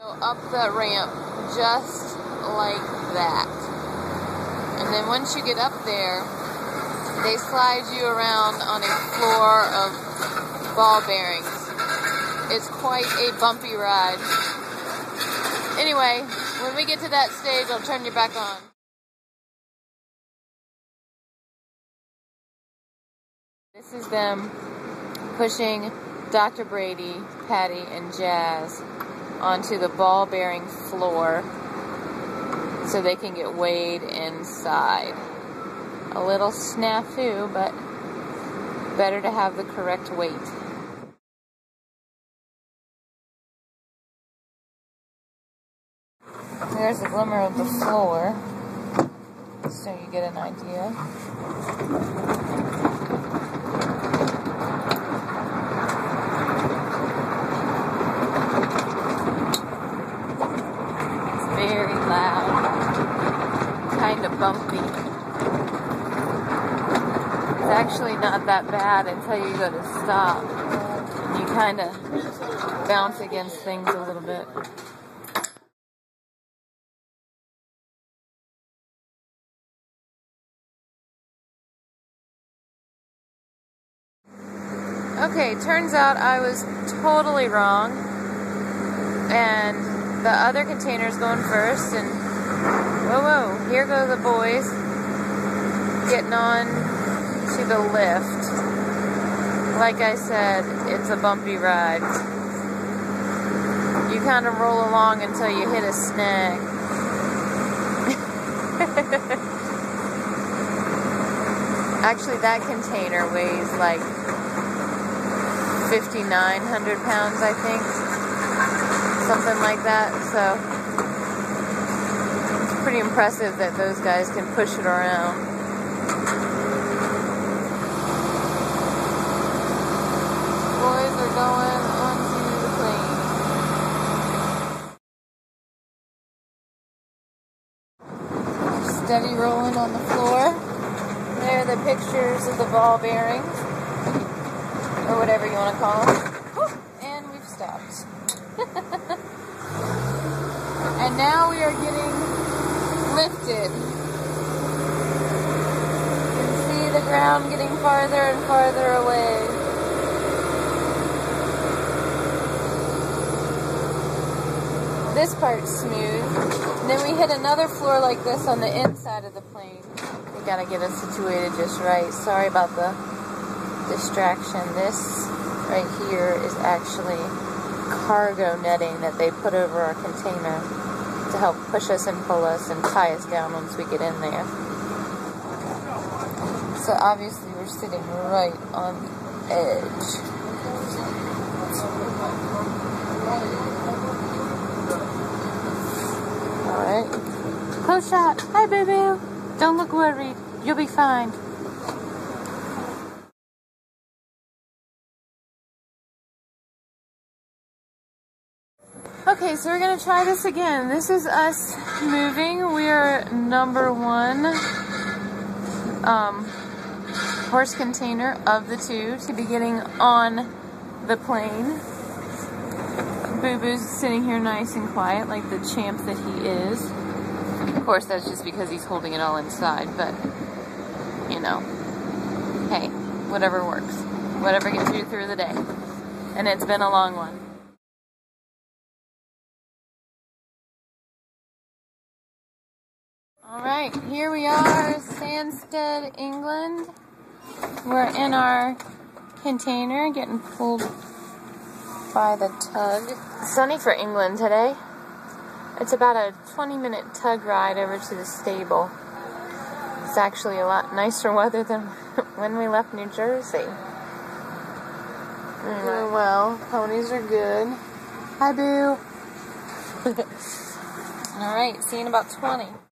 Up the ramp, just like that. And then once you get up there, they slide you around on a floor of ball bearings. It's quite a bumpy ride. Anyway, when we get to that stage, I'll turn you back on. This is them pushing Dr. Brady, Patty, and Jazz onto the ball bearing floor so they can get weighed inside. A little snafu, but better to have the correct weight. There's a glimmer of the floor, so you get an idea. very loud, kind of bumpy. It's actually not that bad until you go to stop. You kind of bounce against things a little bit. Okay, turns out I was totally wrong. And the other container's going first, and whoa, whoa, here go the boys getting on to the lift. Like I said, it's a bumpy ride. You kind of roll along until you hit a snag. Actually, that container weighs like 5,900 pounds, I think. Something like that. So, pretty impressive that those guys can push it around. Boys are going onto the plane. Steady rolling on the floor. There are the pictures of the ball bearings or whatever you want to call them. And we've stopped. and now we are getting lifted. You can see the ground getting farther and farther away. This part's smooth. And then we hit another floor like this on the inside of the plane. We gotta get it situated just right. Sorry about the distraction. This right here is actually cargo netting that they put over our container to help push us and pull us and tie us down once we get in there. So obviously we're sitting right on the edge. Alright. Close shot. Hi, baby. Don't look worried. You'll be fine. Okay, so we're gonna try this again. This is us moving. We are number one um, horse container of the two to be getting on the plane. Boo Boo's sitting here nice and quiet, like the champ that he is. Of course, that's just because he's holding it all inside, but you know, hey, whatever works, whatever gets you through the day. And it's been a long one. Alright, here we are, Stansted, England. We're in our container getting pulled by the tug. Sunny for England today. It's about a 20 minute tug ride over to the stable. It's actually a lot nicer weather than when we left New Jersey. Mm, well, ponies are good. Hi, Boo. Alright, see you in about 20.